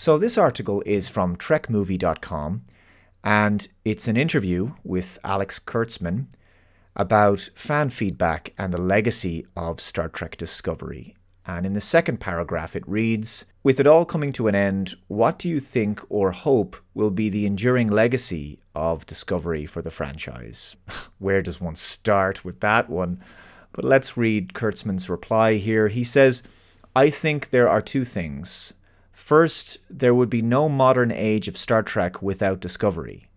So, this article is from TrekMovie.com and it's an interview with Alex Kurtzman about fan feedback and the legacy of Star Trek Discovery. And in the second paragraph, it reads With it all coming to an end, what do you think or hope will be the enduring legacy of Discovery for the franchise? Where does one start with that one? But let's read Kurtzman's reply here. He says, I think there are two things. First, there would be no modern age of Star Trek without Discovery.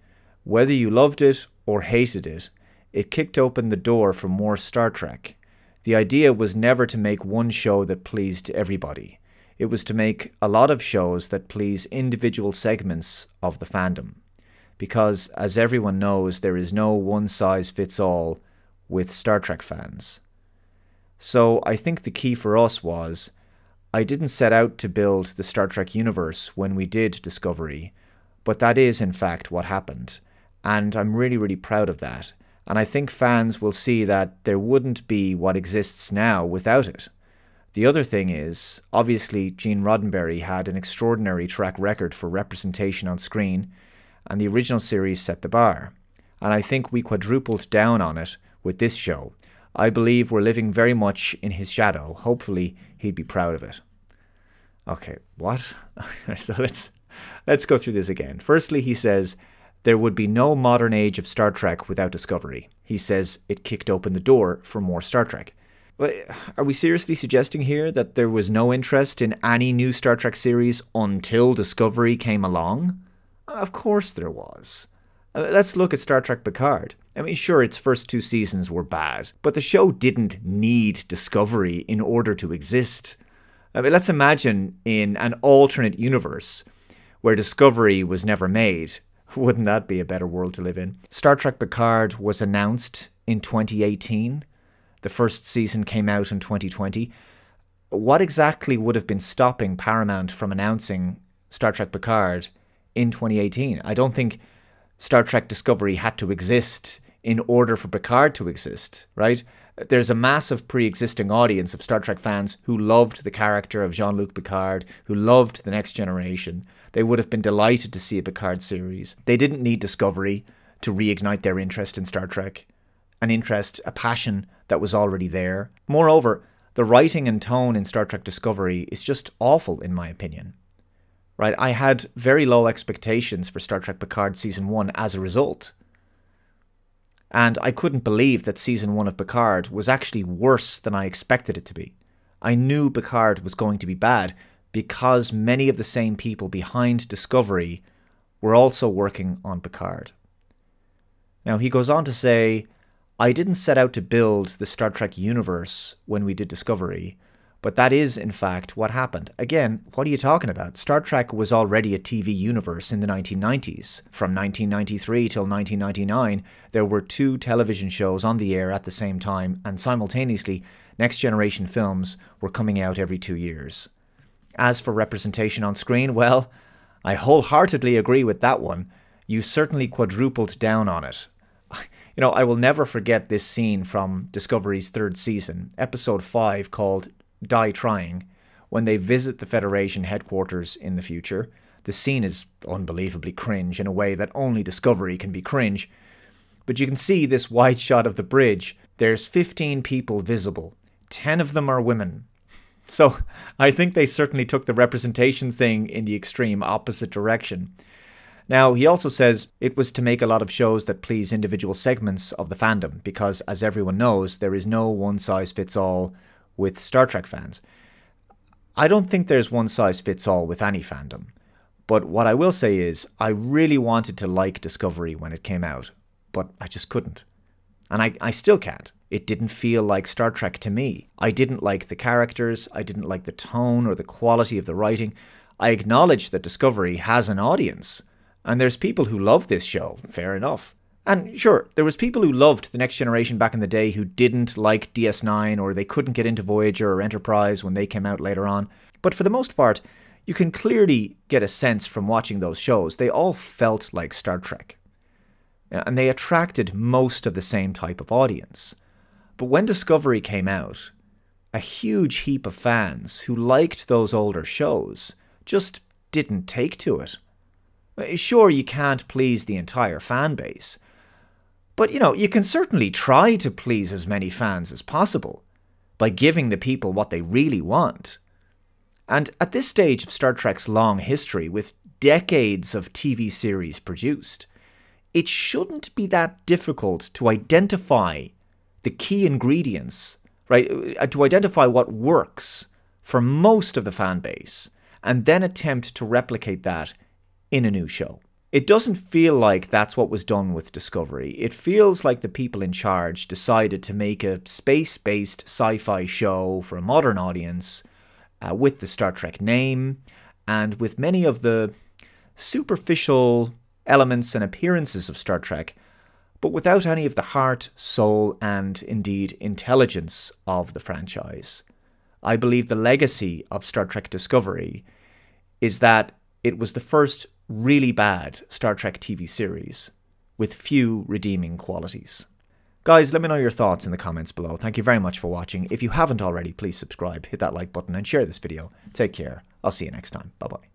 Whether you loved it or hated it, it kicked open the door for more Star Trek. The idea was never to make one show that pleased everybody. It was to make a lot of shows that please individual segments of the fandom. Because, as everyone knows, there is no one size fits all with Star Trek fans. So I think the key for us was I didn't set out to build the Star Trek universe when we did Discovery, but that is in fact what happened, and I'm really, really proud of that. And I think fans will see that there wouldn't be what exists now without it. The other thing is, obviously, Gene Roddenberry had an extraordinary track record for representation on screen, and the original series set the bar. And I think we quadrupled down on it with this show. I believe we're living very much in his shadow. Hopefully, he'd be proud of it. Okay, what? so let's let's go through this again. Firstly, he says there would be no modern age of Star Trek without Discovery. He says it kicked open the door for more Star Trek. Are we seriously suggesting here that there was no interest in any new Star Trek series until Discovery came along? Of course there was. Uh, let's look at Star Trek Picard. I mean, sure, its first two seasons were bad, but the show didn't need Discovery in order to exist. I mean, let's imagine in an alternate universe where Discovery was never made. Wouldn't that be a better world to live in? Star Trek Picard was announced in 2018. The first season came out in 2020. What exactly would have been stopping Paramount from announcing Star Trek Picard in 2018? I don't think Star Trek Discovery had to exist in order for Picard to exist, right? There's a massive pre existing audience of Star Trek fans who loved the character of Jean Luc Picard, who loved The Next Generation. They would have been delighted to see a Picard series. They didn't need Discovery to reignite their interest in Star Trek, an interest, a passion that was already there. Moreover, the writing and tone in Star Trek Discovery is just awful, in my opinion right? I had very low expectations for Star Trek Picard season 1 as a result. And I couldn't believe that season 1 of Picard was actually worse than I expected it to be. I knew Picard was going to be bad because many of the same people behind Discovery were also working on Picard. Now, he goes on to say, I didn't set out to build the Star Trek universe when we did Discovery. But that is, in fact, what happened. Again, what are you talking about? Star Trek was already a TV universe in the 1990s. From 1993 till 1999, there were two television shows on the air at the same time, and simultaneously, Next Generation films were coming out every two years. As for representation on screen, well, I wholeheartedly agree with that one. You certainly quadrupled down on it. You know, I will never forget this scene from Discovery's third season, episode 5, called die trying when they visit the Federation headquarters in the future. The scene is unbelievably cringe in a way that only Discovery can be cringe. But you can see this wide shot of the bridge. There's 15 people visible, 10 of them are women. So I think they certainly took the representation thing in the extreme opposite direction. Now, he also says it was to make a lot of shows that please individual segments of the fandom, because as everyone knows, there is no one size fits all with Star Trek fans. I don't think there's one size fits all with any fandom. But what I will say is, I really wanted to like Discovery when it came out, but I just couldn't. And I, I still can't. It didn't feel like Star Trek to me. I didn't like the characters, I didn't like the tone or the quality of the writing. I acknowledge that Discovery has an audience, and there's people who love this show, fair enough. And sure, there was people who loved the next generation back in the day who didn't like DS9 or they couldn't get into Voyager or Enterprise when they came out later on. But for the most part, you can clearly get a sense from watching those shows. They all felt like Star Trek. Uh, and they attracted most of the same type of audience. But when Discovery came out, a huge heap of fans who liked those older shows just didn't take to it. Uh, sure, you can't please the entire fan base, but you know, you can certainly try to please as many fans as possible by giving the people what they really want. And at this stage of Star Trek's long history, with decades of TV series produced, it shouldn't be that difficult to identify the key ingredients, right? Uh, to identify what works for most of the fan base and then attempt to replicate that in a new show. It doesn't feel like that's what was done with Discovery. It feels like the people in charge decided to make a space based sci fi show for a modern audience uh, with the Star Trek name and with many of the superficial elements and appearances of Star Trek, but without any of the heart, soul, and indeed intelligence of the franchise. I believe the legacy of Star Trek Discovery is that it was the first really bad Star Trek TV series with few redeeming qualities. Guys, let me know your thoughts in the comments below. Thank you very much for watching. If you haven't already, please subscribe, hit that like button, and share this video. Take care. I'll see you next time. Bye bye.